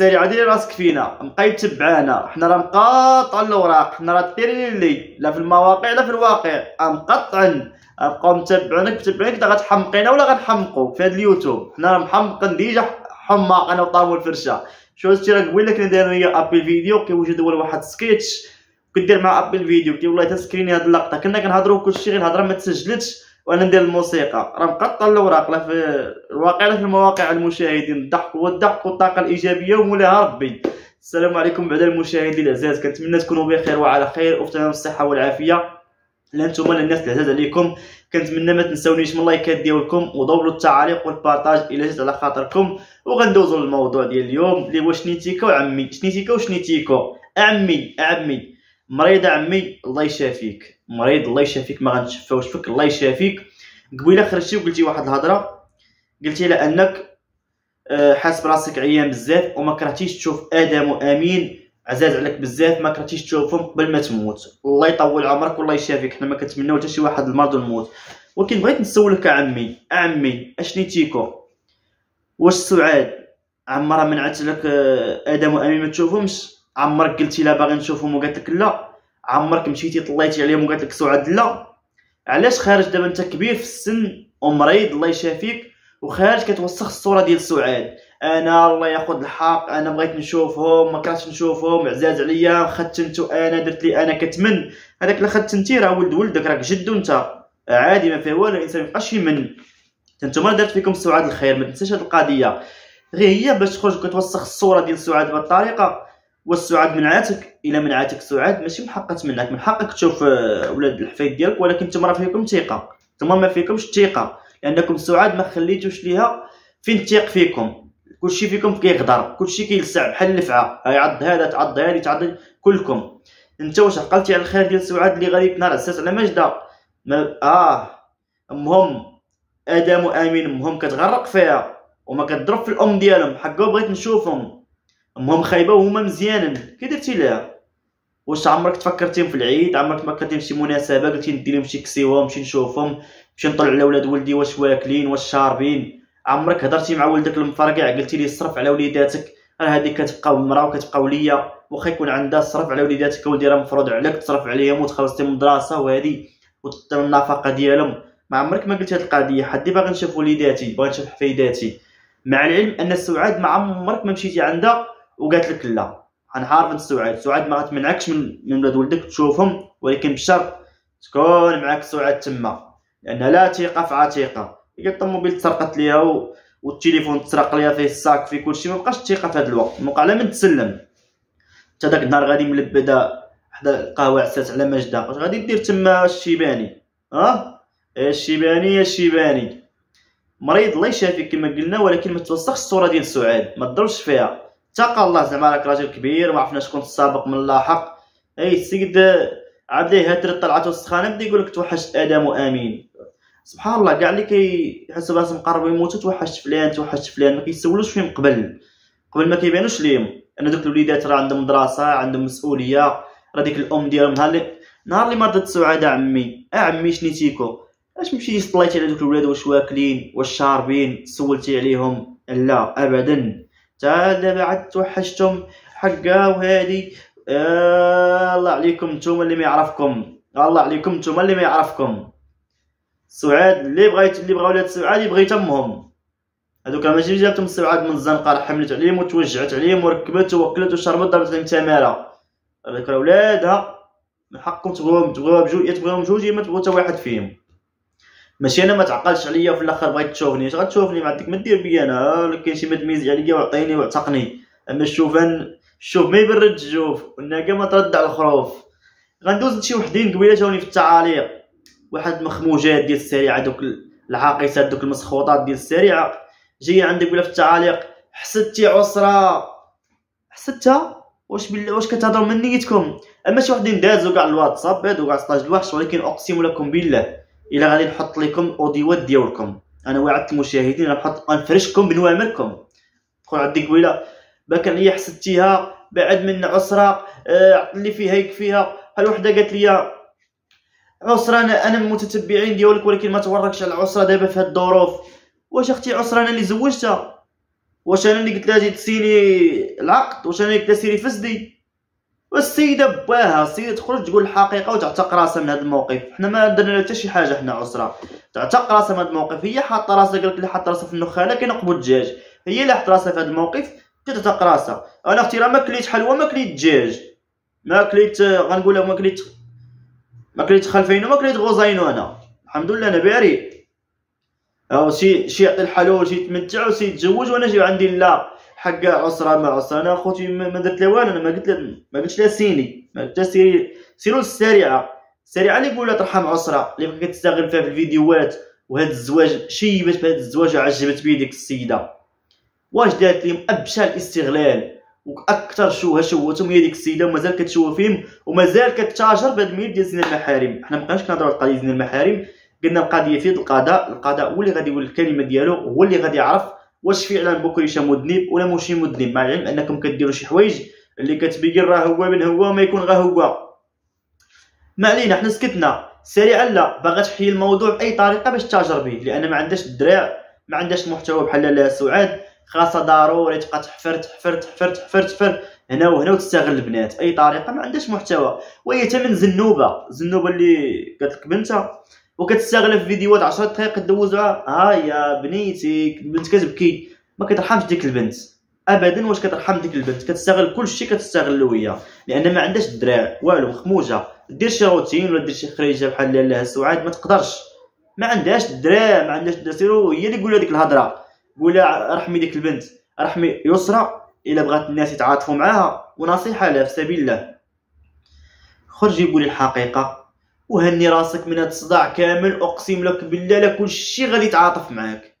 السريعه ديري راسك فينا. بقاي تبعانا. حنا راه مقاطعين الأوراق. حنا راه ديري لي لا في المواقع لا في الواقع. مقطعن بقاو متبعينك متبعينك. انت غتحمقينا ولا غنحمقوك في هاد اليوتيوب. حنا راه محمقين déjà حماق أنا وطامو الفرشة. شو هادشي راه قبيله كنا دايرين هي appel vidéo كيوجد هو واحد سكيتش. كدير مع appel vidéo كي والله تسكريني هاد اللقطة. كنا كنهضروا كلشي غير الهضرة ما تسجلتش. وأنا ندير الموسيقى. راه مقطع الأوراق لا في الواقع لا في المواقع المشاهدين. الضحك هو الضحك والطاقة الإيجابية ومولاها ربي. السلام عليكم بعد المشاهدين. العزاز كنتمنى تكونوا بخير وعلى خير وفي الصحه والعافية. لانتم الناس العزاز عليكم. كنتمنى ما تنساونيش من اللايكات ديالكم ودوروا التعاليق وال partage إلى جات على خاطركم. وغندوزو للموضوع ديال اليوم اللي هو شنيتيكا وعمي. شنيتيكا وشنيتيكو عمي عمي. مريض عمي الله يشافيك. مريض الله يشافيك. ما غنتشفاوش فيك الله يشافيك. قبيلة خرجتي وقلتي واحد الهضرة. قلتي على أنك آه، حاس براسك عيان بزاف وما كرهتيش تشوف آدم وأمين. عزاز عليك بزاف ما كرهتيش تشوفهم قبل ما تموت. الله يطول عمرك والله يشافيك. حنا ما كنتمناو حتى شي واحد المرض ونموت ولكن بغيت نسولك عمي عمي اشنيتيكو واش سعاد عمرها منعت لك آه، آدم وأمين ما تشوفهمش؟ عمرك قلتي لا باغي نشوفهم وقالت لك لا عمرك مشيتي طليتي عليهم وقالت لك سعاد لا. علاش خارج دابا انت كبير في السن ومريض الله يشافيك وخارج كتوسخ الصورة ديال سعاد. أنا الله ياخذ الحق أنا بغيت نشوفهم ما كرهتش نشوفهم عزاز عليا ختنتو أنا درت لي أنا كتمن. هذاك اللي ختنتي راه ولد ولدك راك جدو انت عادي ما فيه والو الإنسان مابقاش يمن. نتوما درت فيكم سعاد الخير ما تنساش هذه القضية. غير هي باش تخرج كتوسخ الصورة ديال سعاد بهذه الطريقة. والسعاد منعاتك إلى منعاتك سعاد ماشي من حقك تمنعك. من حقك تشوف آه، ولاد الحفايد ديالك ولكن راه فيكم ثقه نتوما ما فيكمش ثقه لأنكم سعاد ما خليتوش ليها فين تيق فيكم. كلشي فيكم كيغدر. كلشي كيلسع بحال الفعه يعض هذا تعض هذه تعض كلكم. أنت واش عقلتي على الخير ديال سعاد اللي غادي نهار أساس على ماجده ما آه. أمهم آدم وأمين أمهم كتغرق فيها. وما كتضرب في الأم ديالهم. حقا بغيت نشوفهم. امهم خايبة وهما مزيانين كي درتي لها واش عمرك تفكرتيهم في العيد؟ عمرك تفكرتيهم في شي مناسبة؟ قلتي ندير لهم شي كسيوه نمشي نشوفهم نمشي نطلع على ولاد ولدي واش واكلين واش شاربين. عمرك هضرتي مع ولدك المفرقع؟ قلتي لي صرف على وليداتك. راه هذيك كتبقى مرا وكتبقى ولية واخا يكون عندها صرف على وليداتك ولدي راه مفروض عليك تصرف عليهم وتخلصتي من الدراسه وهذه والنفقه ديالهم. ما عمرك ما قلت هاد القضية. حدي باغي نشوف وليداتي باغي نشوف حفيداتي. مع العلم أن سعاد ما عمرك ما مشيتي عندها. وقالت لك لا. أنا عارف سعاد سعاد ما غتمنعكش من من ولاد ولدك تشوفهم ولكن بشرط تكون معاك سعاد تما. لأن لا ثقه في عتيقه الطوموبيل تسرقت ليها و... والتليفون تسرق ليها فيه الساك فيه كلشي. ما بقاش الثقه في هذا الوقت. موقع على من تسلم. حتى داك النهار غادي ملبده حدا القهوه عسات على مجدة. واش غادي دير تما الشيباني. ها؟ الشيباني يا الشيباني. مريض الله يشافيك كما قلنا ولكن ما توسخش الصورة ديال سعاد ما تضربش فيها. اتقى الله زعما راك راجل كبير ما عرفنا شكون السابق من اللاحق أي السيد عبد هاتر طلعته السخانه بدا يقول لك توحشت آدم وآمين. سبحان الله كاع اللي كيحسوا براسهم قربوا يموتوا توحشت فلان توحشت فلان. ما كيسولوش فيهم قبل. قبل ما كيبانوش ليهم. ان دوك الوليدات راه عندهم دراسة عندهم مسؤولية. راه ديك الأم ديالهم نهار اللي نهار اللي مرضت سعادة عمي. آه عمي شنيتيكو اش مشيتي طلعتي على دوك الولاد واش واكلين واش شاربين سولتي عليهم؟ لا ابدا. دابا عاد توحشتم حقا وهادي. آه الله عليكم نتوما اللي ما يعرفكم. الله عليكم نتوما اللي ما يعرفكم. سعاد اللي بغيت اللي بغا ولاد سعاد يبغي تمهم هذوك ماشي جابتهم سعاد من الزنقة حملت عليهم وتوجعت عليهم وركبت ووكلت وشربت ضربت عليهم تمارة. راه ولادها من حقكم تبغوهم تبغوها بجوج يا تبغوهم بجوج يا ما تبغوا حتى واحد فيهم. ماشي أنا ما تعقلش عليا وفي الآخر بغيت تشوفني. اش غتشوفني؟ ما عندك ما دير بيا أنا. ولكن شي مدميز عليا وعطيني وعتقني. أما الشوفان الشوف ما يبرد الجوف. والناقه ما ترد على الخروف. غندوز لشي وحدين قبيله جاوني في التعاليق. واحد المخموجات ديال السريعة دوك العاقسات دوك المسخوطات ديال السريعة. جاية عندك ولا في التعاليق. حسدتي عسرة. حسدتها؟ واش بالله واش كتهضروا من نيتكم أما شي وحدين دازوا كاع الواتساب هادو كاع stage الوحش ولكن أقسم لكم بالله الا غادي نحط لكم اوديوات ديالكم. أنا وعدت المشاهدين غنحط غنفرشكم بنوامركم تدخل عندي قبيلة باكا هي حسدتيها. بعد من عسرة آه اللي فيها يكفيها. هل وحدة قالت لي عسرة أنا أنا من المتتبعين ديالك ولكن ما توركش على العسره دابا في هاد الظروف. واش أختي عسرة أنا اللي زوجتها. واش أنا اللي قلت لها جي تسيني العقد؟ واش أنا اللي قلت لها سيري فسدي؟ والسيدة باها السيده تخرج تقول الحقيقة وتعتق راسها من هذا الموقف. حنا ما درنا حتى شي حاجة حنا عسره تعتق راسها من هذا الموقف. هي حاطة راسها قالت لي حاطة راسها في النخالة كينقبوا الدجاج. هي اللي حط راسها في هذا الموقف تعتق راسها. أنا أختي راه ما كليت حلوى ما كليت دجاج. ما كليت غنقول ما كليت ما كليت خلفين وما كليت غوزاينو أنا. الحمد لله أنا باري. أو شي شي يعطي الحلول شي يتمتع وشي يتزوج وأنا جي عندي لا. حق عسرة ما عسرة. أنا أخوتي ما درت له والو أنا ما قلت ما قلتش لها سيني. ما قلت سيري سيرو السريعه السريعه اللي يقول ترحم عسرة اللي بغيت تستغل فيها في الفيديوهات وهذا الزواج شيبت بهذا الزواج وعجبت بيه ديك السيدة. واش دارت لهم ابشع الاستغلال. وأكثر شوهه شوهتهم هي ديك السيدة ومازال كتشوه فيهم ومازال كتتاجر بهذا الميل ديال زين المحارم. حنا مابقيناش كنهضروا على القضية زين المحارم. قلنا القضية في القضاء. القضاء هو اللي غادي يقول الكلمة ديالو هو اللي غادي يعرف واش فعلا بوكريشه مذنب ولا ماشي مذنب؟ مع العلم أنكم كديروا شي حوايج اللي كتبين راه هو من هو ما يكون غير هو. ما علينا حنا سكتنا. سريعا لا باغا تحيي الموضوع بأي طريقة باش تاجر به لأن ما عندهاش الدراع ما عندهاش محتوى بحال لاله سعاد. خاصها ضروري تبقى تحفر تحفر تحفر تحفر تحفر. هنا وهنا وتستغل البنات. أي طريقة ما عندهاش محتوى. وهي من زنوبة. زنوبة اللي قالت لك بنتها. وكتستغل في فيديوهات 10 دقائق دوزها ها يا بنيتي البنت كتبكي. ما كترحمش ديك البنت. ابدا واش كترحم ديك البنت؟ كتستغل كل شيء كتستغلو هي لأن ما عندهاش الدراع والو مخموجه دير شي روتين ولا دير شي خريجة بحال لاله سعاد ما تقدرش. ما عندهاش الدراع ما عندهاش الدراع هي اللي يقول هذيك الهضرة. قول لها رحمي ديك البنت. رحمي يسرى إلا بغات الناس يتعاطفوا معاها. ونصيحة لها في سبيل الله. خرجي قولي الحقيقة. وهني راسك من هذا الصداع كامل أقسم لك بالله لا كلشي غادي يتعاطف معاك.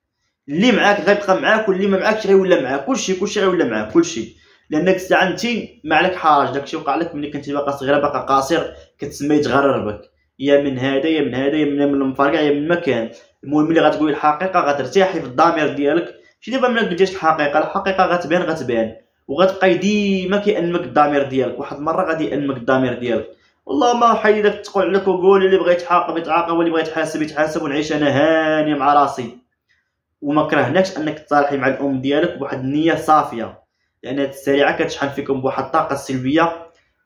اللي معاك غيبقى معاك واللي ما معاكش غيولى معاك. كلشي كلشي غيولى معاك كلشي. لأنك الساعة أنت ما عليك حرج. داكشي وقع لك ملي كنتي باقا صغيره باقا قاصر كتسمى يتغرر بك. يا من هذا يا من هذا يا من المفرقع يا من مكان. المهم ملي غتقولي الحقيقة غترتاحي في الضمير ديالك. شي دابا ملي قلتيش الحقيقة الحقيقة غتبان غتبان. وغتبقاي ديما كيأنمك الضمير ديالك. واحد المره غادي يأنمك الضمير ديالك. والله ما حي داك تقول عليك وقول اللي بغى يتعاقب يتعاقب واللي بغى يتحاسب يتحاسب ونعيش أنا هاني مع راسي. وما كرهناكش أنك تصالحي مع الأم ديالك بواحد النية صافية. لأن هاد السريعة كتشحن فيكم بواحد الطاقة سلبية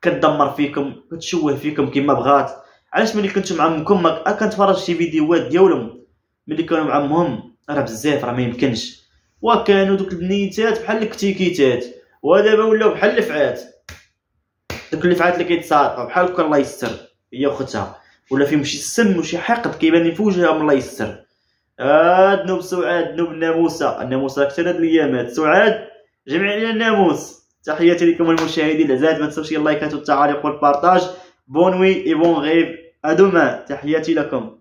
كتدمر فيكم كتشوه فيكم كما بغات. علاش ملي كنتو مع أمكم ما كنتفرج شي فيديوهات ديالهم؟ ملي كانوا مع أمهم راه بزاف راه ما يمكنش. وكانوا دوك البنيتات بحال الكتيكيتات ودابا ولاو بحال الفعات. دوك الفعات اللي كيتصاطقوا بحال هكا الله يستر. هي وختها ولا فيهم شي سم وشي حقد كيبان لي في وجههم الله يستر. آه ذنوب سعاد ذنوب الناموسه الناموسه أكثر هاد الايامات سعاد جمع علينا الناموس تحياتي لكم المشاهدين. الأعزاء ما تنسوش اللايكات والتعاليق وال partage. bonne nuit et bons rêves à demain تحياتي لكم.